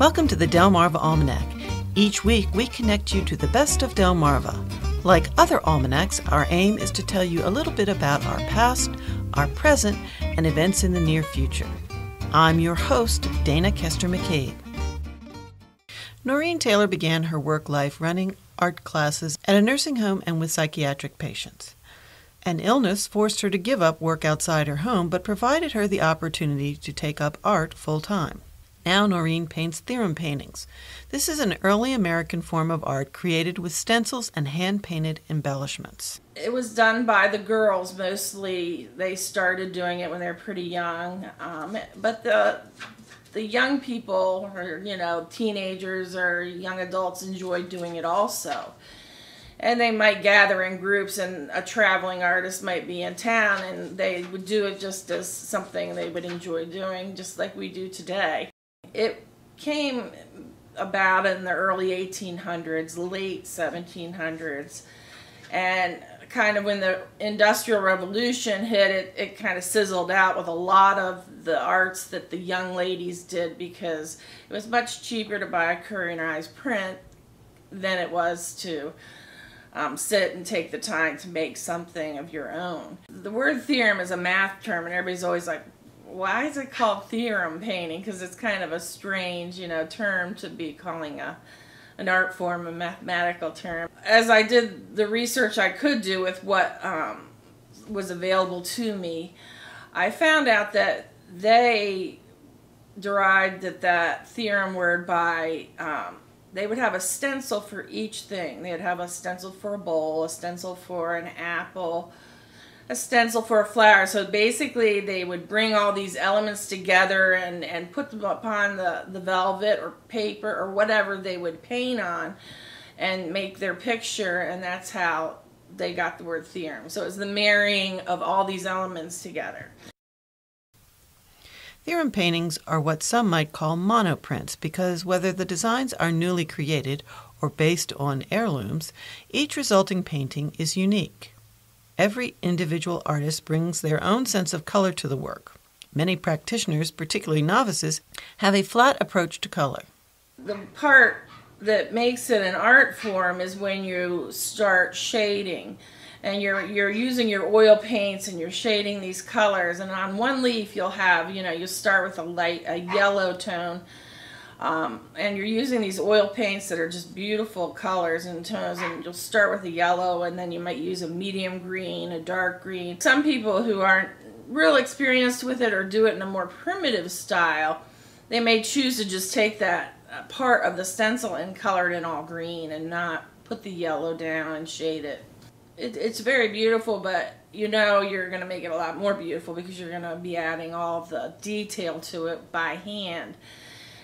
Welcome to the Delmarva Almanac. Each week, we connect you to the best of Delmarva. Like other almanacs, our aim is to tell you a little bit about our past, our present, and events in the near future. I'm your host, Dana Kester McCabe. Noreen Taylor began her work life running art classes at a nursing home and with psychiatric patients. An illness forced her to give up work outside her home, but provided her the opportunity to take up art full time. Now Noreen paints theorem paintings. This is an early American form of art created with stencils and hand painted embellishments. It was done by the girls mostly. They started doing it when they were pretty young, um, but the the young people, or you know, teenagers or young adults, enjoyed doing it also. And they might gather in groups, and a traveling artist might be in town, and they would do it just as something they would enjoy doing, just like we do today. It came about in the early 1800s, late 1700s, and kind of when the industrial revolution hit it it kind of sizzled out with a lot of the arts that the young ladies did because it was much cheaper to buy a Currier print than it was to um, sit and take the time to make something of your own. The word theorem is a math term and everybody's always like why is it called theorem painting? Because it's kind of a strange, you know, term to be calling a an art form, a mathematical term. As I did the research I could do with what um, was available to me, I found out that they derived that that theorem word by um, they would have a stencil for each thing. They'd have a stencil for a bowl, a stencil for an apple, a stencil for a flower. So basically, they would bring all these elements together and, and put them upon the, the velvet or paper or whatever they would paint on and make their picture, and that's how they got the word theorem. So it's the marrying of all these elements together. Theorem paintings are what some might call monoprints because whether the designs are newly created or based on heirlooms, each resulting painting is unique. Every individual artist brings their own sense of color to the work. Many practitioners, particularly novices, have a flat approach to color. The part that makes it an art form is when you start shading and you're you're using your oil paints and you're shading these colors and on one leaf you'll have you know you start with a light a yellow tone um, and you're using these oil paints that are just beautiful colors and tones and you'll start with a yellow and then you might use a medium green, a dark green. Some people who aren't real experienced with it or do it in a more primitive style, they may choose to just take that uh, part of the stencil and color it in all green and not put the yellow down and shade it. it it's very beautiful, but you know you're going to make it a lot more beautiful because you're going to be adding all the detail to it by hand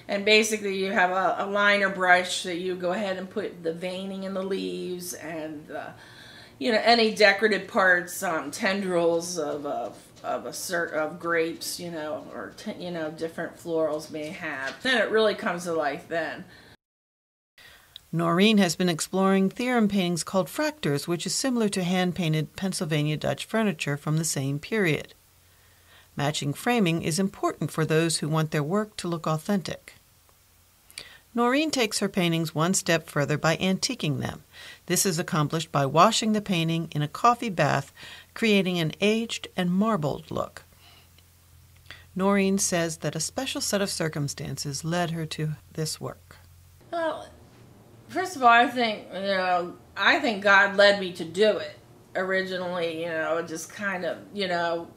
and basically you have a, a, liner brush that you go ahead and put the veining in the leaves and uh, you know any decorative parts um, tendrils of, of, of a cert of grapes you know or you know different florals may have then it really comes to life then Noreen has been exploring theorem paintings called frakturs, which is similar to hand painted Pennsylvania Dutch furniture from the same period. Matching framing is important for those who want their work to look authentic. Noreen takes her paintings one step further by antiquing them. This is accomplished by washing the painting in a coffee bath, creating an aged and marbled look. Noreen says that a special set of circumstances led her to this work. Well, first of all, I think you know, I think God led me to do it originally. You know, just kind of you know,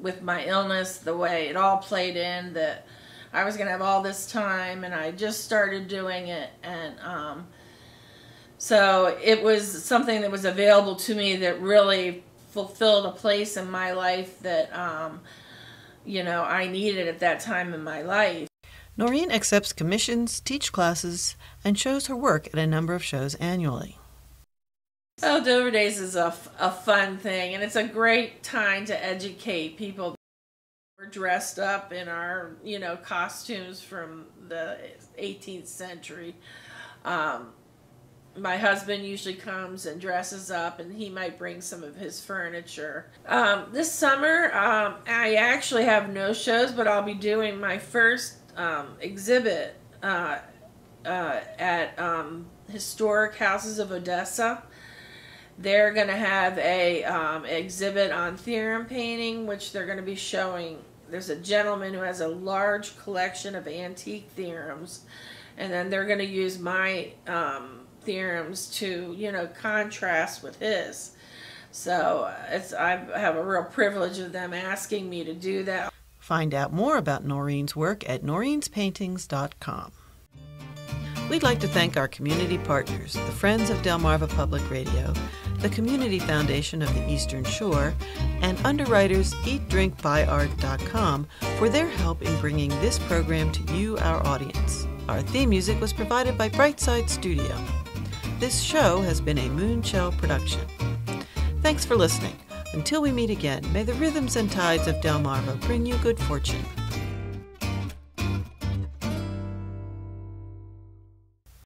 with my illness, the way it all played in that I was going to have all this time and I just started doing it and um, so it was something that was available to me that really fulfilled a place in my life that um, you know I needed at that time in my life. Noreen accepts commissions, teach classes, and shows her work at a number of shows annually. Oh, Dover Days is a, a fun thing, and it's a great time to educate people we're dressed up in our, you know, costumes from the 18th century. Um, my husband usually comes and dresses up, and he might bring some of his furniture. Um, this summer, um, I actually have no shows, but I'll be doing my first um, exhibit uh, uh, at um, Historic Houses of Odessa. They're going to have a um, exhibit on theorem painting, which they're going to be showing. There's a gentleman who has a large collection of antique theorems, and then they're going to use my um, theorems to, you know, contrast with his. So it's I have a real privilege of them asking me to do that. Find out more about Noreen's work at noreenspaintings.com. We'd like to thank our community partners, the Friends of Delmarva Public Radio, the Community Foundation of the Eastern Shore, and underwriters EatDrinkBuyArt.com for their help in bringing this program to you, our audience. Our theme music was provided by Brightside Studio. This show has been a Moonshell production. Thanks for listening. Until we meet again, may the rhythms and tides of Delmarva bring you good fortune.